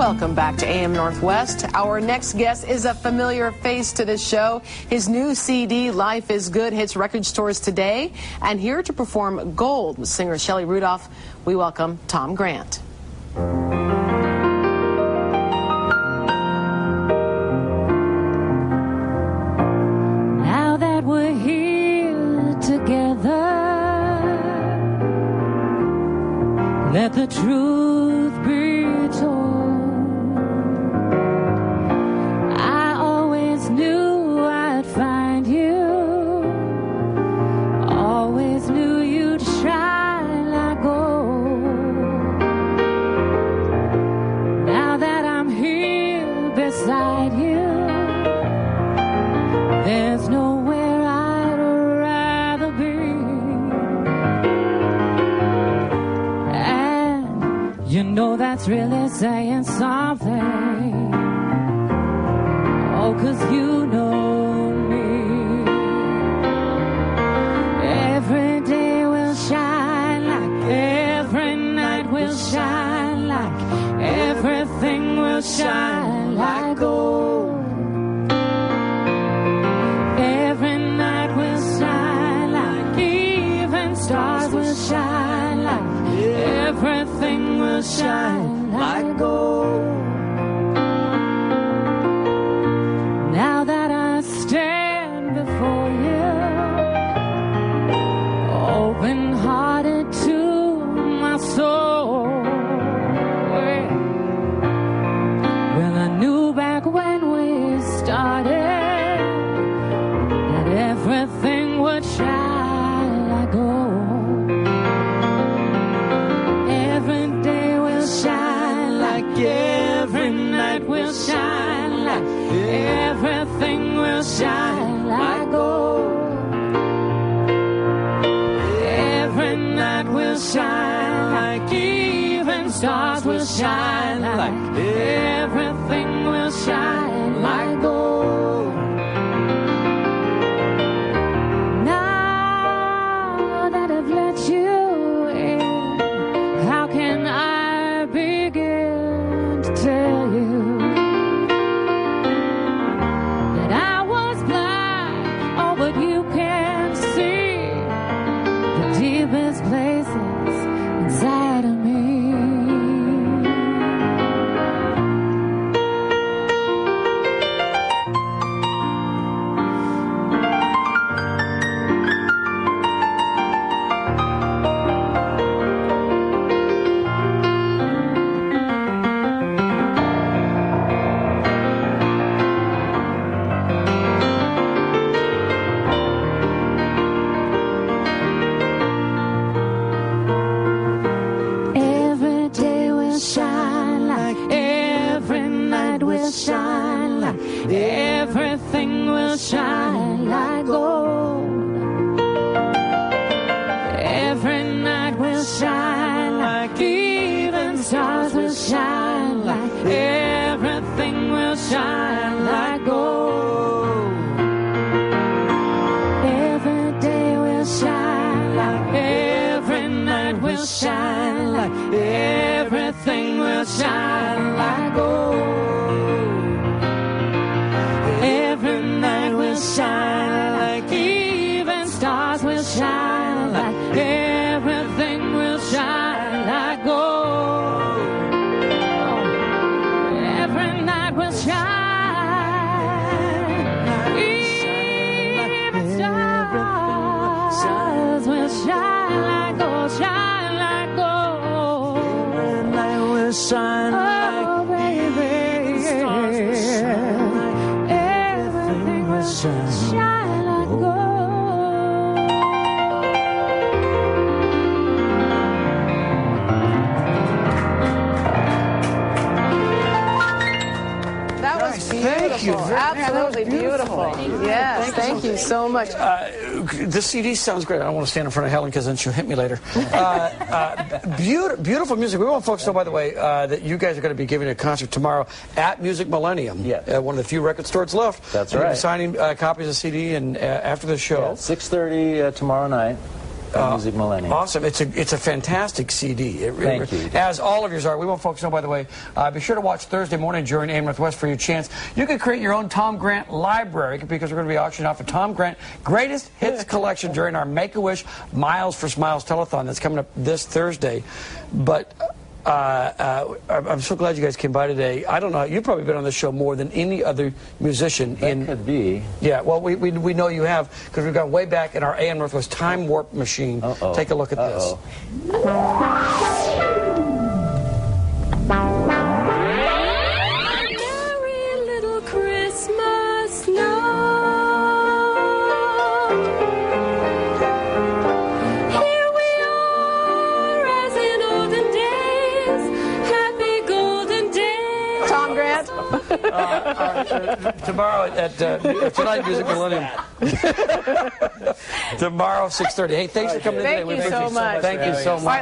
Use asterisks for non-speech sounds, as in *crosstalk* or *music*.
Welcome back to AM Northwest. Our next guest is a familiar face to this show. His new CD, Life is Good, hits record stores today. And here to perform Gold with singer Shelly Rudolph, we welcome Tom Grant. Now that we're here together, let the truth that's really saying something. Oh, cause you know me. Every day will shine like every night will shine like everything will shine everything will shine like gold. Now that I stand before you, open hearted to my soul. Well, I knew back when we started that everything would shine night will shine like everything will shine like gold. Every night will shine like even stars will shine like everything everything will shine like gold. Every night will shine like even stars will shine like everything will shine like gold. Every day will shine like every night will shine like everything will shine like stars will shine like Absolutely beautiful. beautiful. Yes, thank you so much. Uh, this CD sounds great. I don't want to stand in front of Helen because then she'll hit me later. *laughs* Uh, uh, beautiful, beautiful music. We want folks to know, by the way, uh, that you guys are going to be giving a concert tomorrow at Music Millennium. Yes. Uh, one of the few record stores left. That's You're gonna be right. signing uh, copies of CD and uh, after the show. Yeah, 6.30 uh, tomorrow night. By Music Millennium. Awesome. It's a it's a fantastic CD. It, Thank you. As all of yours are. We want folks to know, by the way, uh, be sure to watch Thursday morning during AM Northwest for your chance. You can create your own Tom Grant library because we're going to be auctioning off a Tom Grant Greatest Hits *laughs* collection during our Make-A-Wish Miles for Smiles telethon that's coming up this Thursday. But uh, uh, I'm so glad you guys came by today. I don't know. You've probably been on the show more than any other musician That in could be. yeah, well, we, we, we know you have because we've gone way back in our AM Northwest time warp machine. Uh-oh. Take a look at Uh-oh. Merry Grant. Tomorrow at uh, *laughs* Tonight Music Millennium. *laughs* Tomorrow, 6.30. Hey, thanks for coming in today. Thank We you so much. Thank you so much.